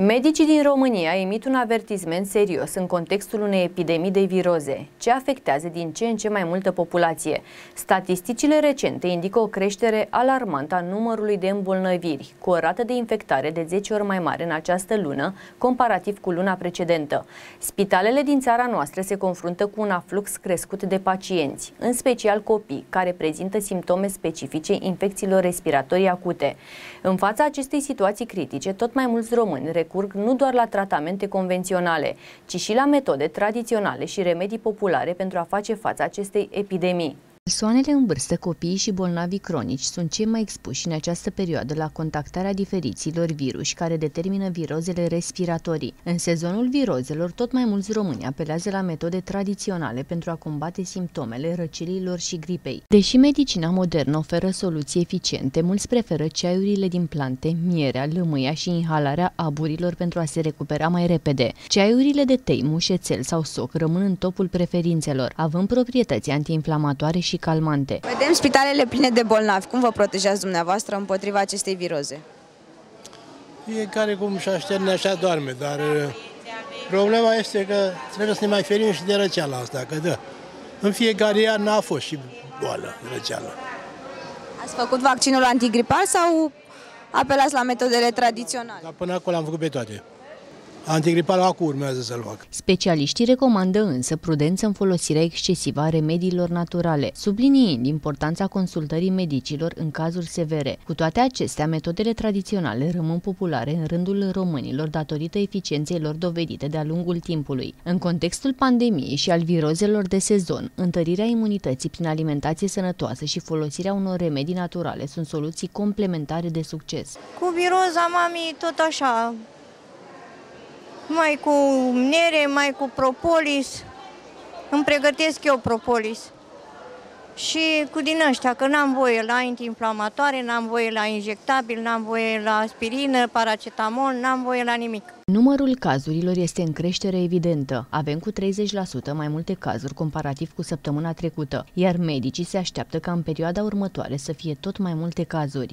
Medicii din România emit un avertisment serios în contextul unei epidemii de viroze, ce afectează din ce în ce mai multă populație. Statisticile recente indică o creștere alarmantă a numărului de îmbolnăviri, cu o rată de infectare de 10 ori mai mare în această lună, comparativ cu luna precedentă. Spitalele din țara noastră se confruntă cu un aflux crescut de pacienți, în special copii, care prezintă simptome specifice infecțiilor respiratorii acute. În fața acestei situații critice, tot mai mulți români recurg nu doar la tratamente convenționale, ci și la metode tradiționale și remedii populare pentru a face față acestei epidemii. Persoanele în vârstă, copiii și bolnavii cronici sunt cei mai expuși în această perioadă la contactarea diferiților virus care determină virozele respiratorii. În sezonul virozelor, tot mai mulți români apelează la metode tradiționale pentru a combate simptomele răcelilor și gripei. Deși medicina modernă oferă soluții eficiente, mulți preferă ceaiurile din plante, mierea, lămâia și inhalarea aburilor pentru a se recupera mai repede. Ceaiurile de tei, mușețel sau soc rămân în topul preferințelor, având proprietăți antiinflamatoare și calmante. Vedem spitalele pline de bolnavi. Cum vă protejați dumneavoastră împotriva acestei viroze? Fiecare cum și așterne așa doarme, dar uh, problema este că trebuie să ne mai ferim și de răceala asta, că da, în fiecare an n-a fost și boală, răceală. Ați făcut vaccinul antigripal sau apelați la metodele tradiționale? Dar până acolo am făcut pe toate. Antigripal acum urmează să-l fac. Specialiștii recomandă însă prudență în folosirea excesivă a remediilor naturale, subliniind importanța consultării medicilor în cazuri severe. Cu toate acestea, metodele tradiționale rămân populare în rândul românilor datorită eficienței lor dovedite de-a lungul timpului. În contextul pandemiei și al virozelor de sezon, întărirea imunității prin alimentație sănătoasă și folosirea unor remedii naturale sunt soluții complementare de succes. Cu viroza mami tot așa, mai cu nere, mai cu propolis. Îmi pregătesc eu propolis. Și cu din ăștia, că n-am voie la antiinflamatoare, n-am voie la injectabil, n-am voie la aspirină, paracetamol, n-am voie la nimic. Numărul cazurilor este în creștere evidentă. Avem cu 30% mai multe cazuri comparativ cu săptămâna trecută, iar medicii se așteaptă ca în perioada următoare să fie tot mai multe cazuri.